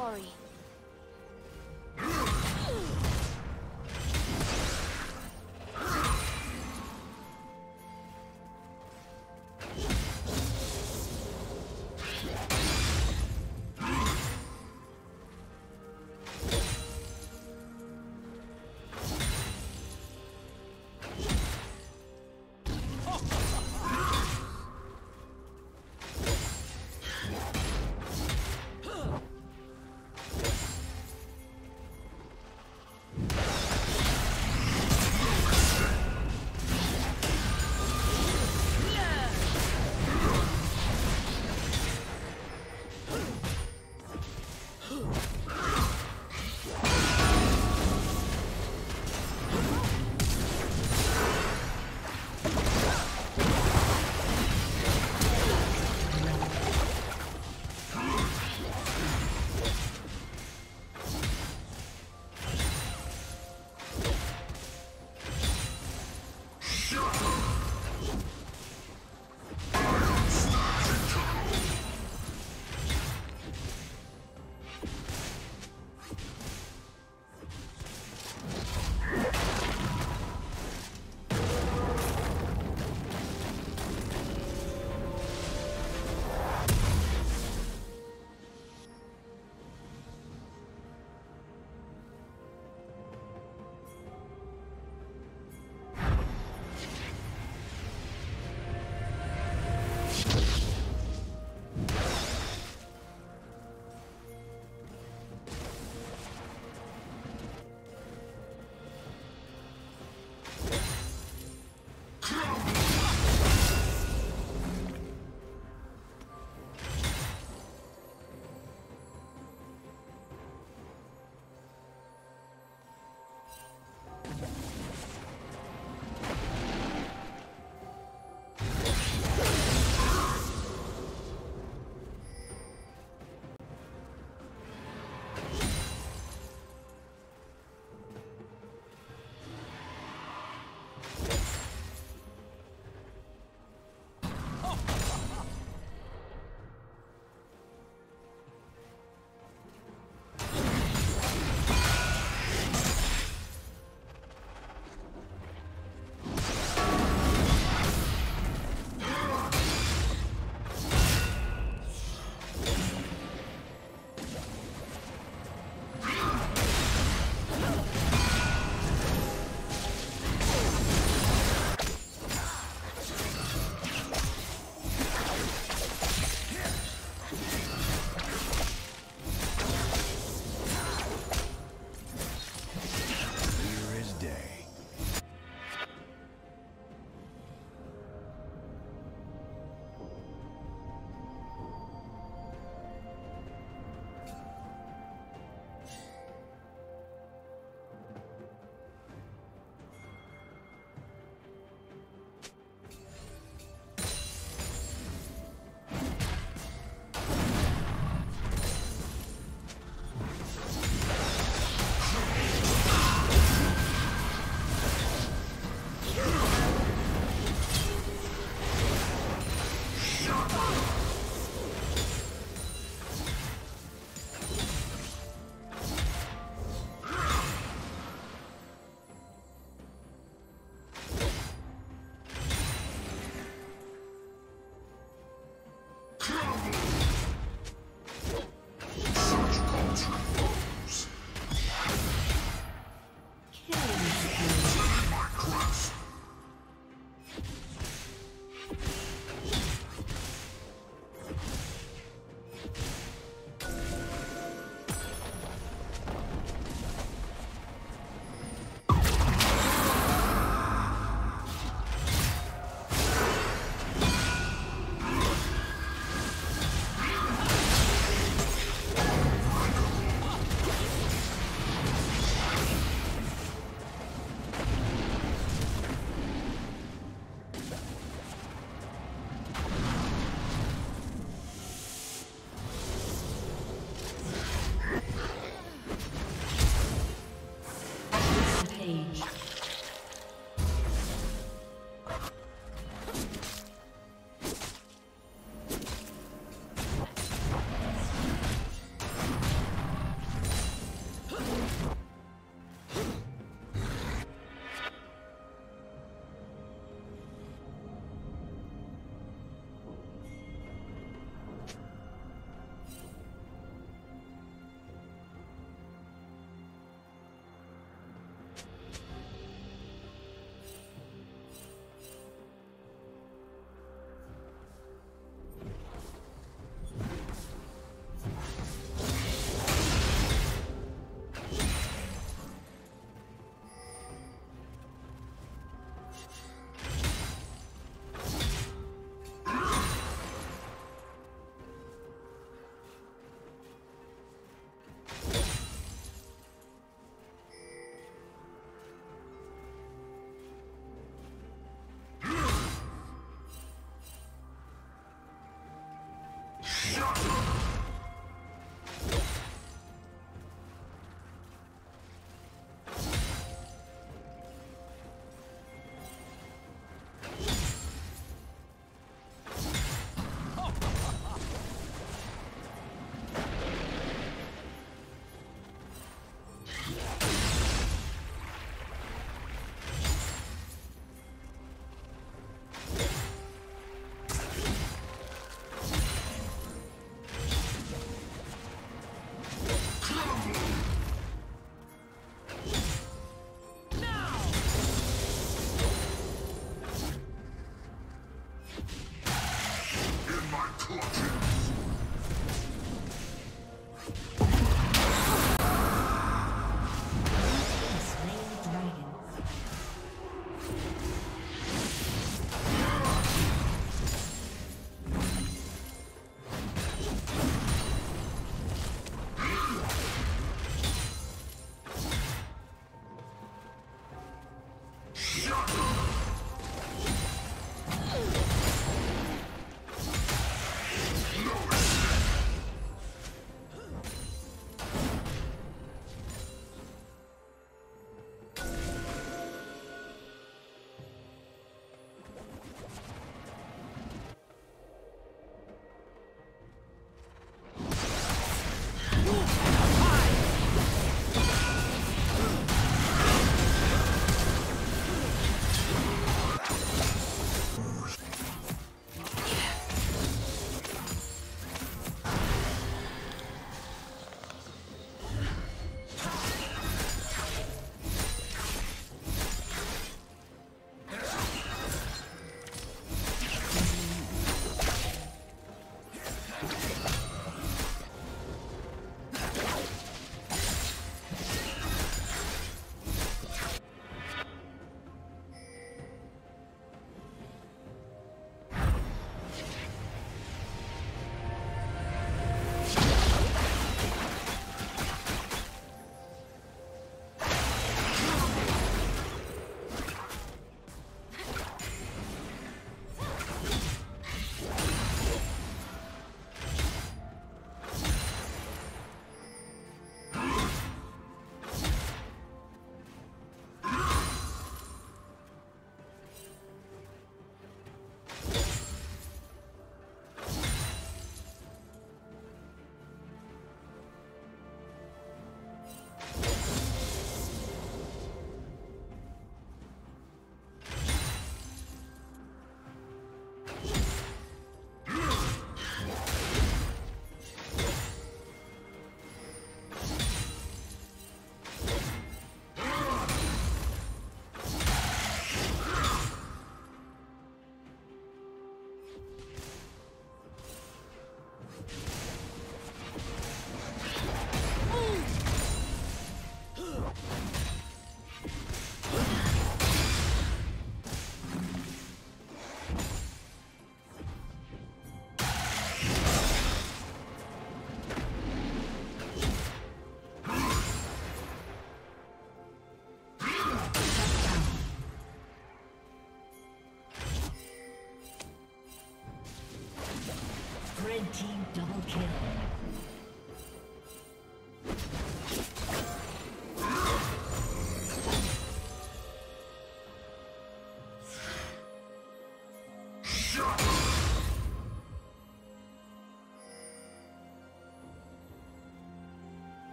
my Shut up! Yeah.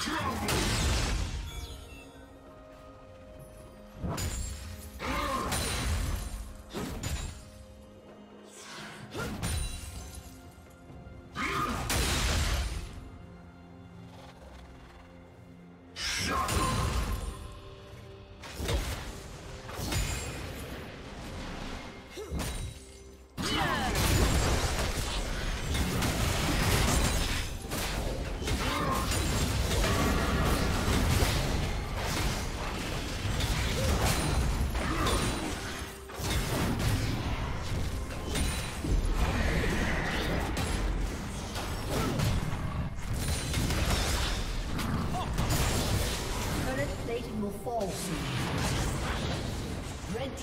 Quarry.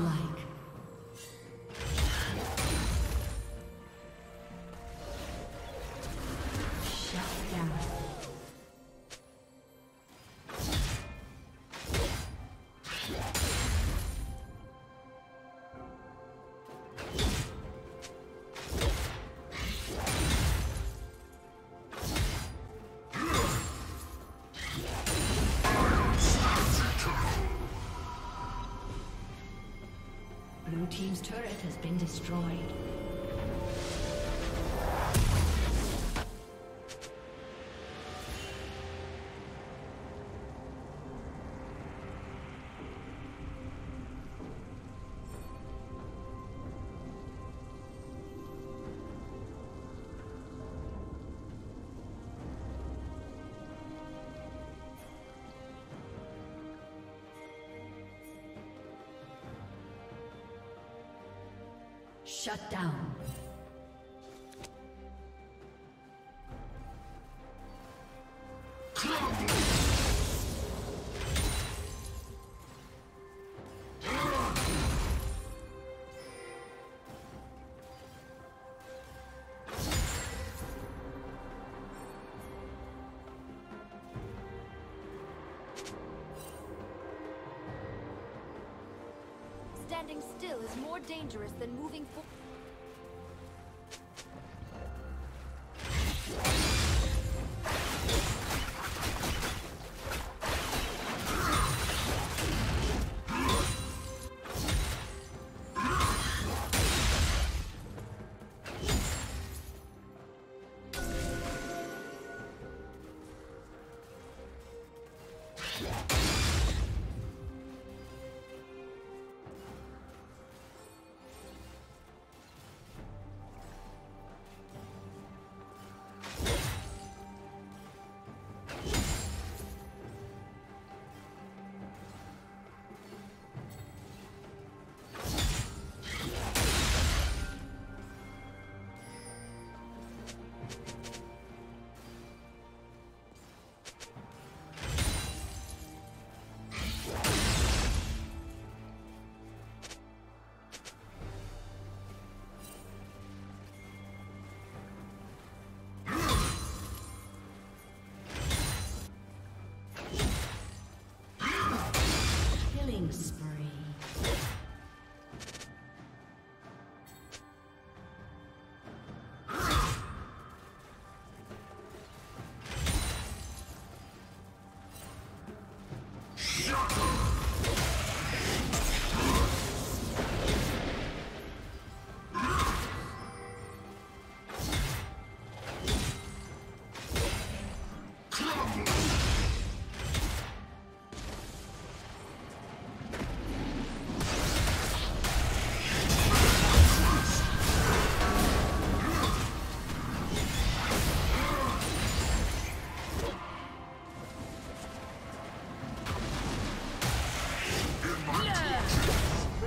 Godlike. Has been destroyed. Shut down. Standing still is more dangerous than moving forward.